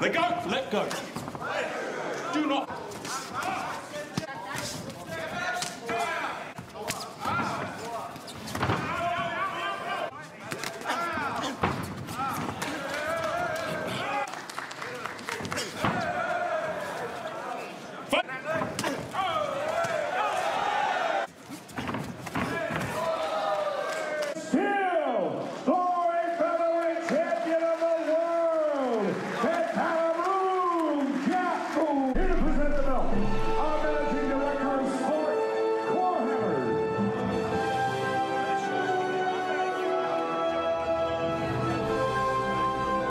Let go, let go. Do not. Fight. Yeah.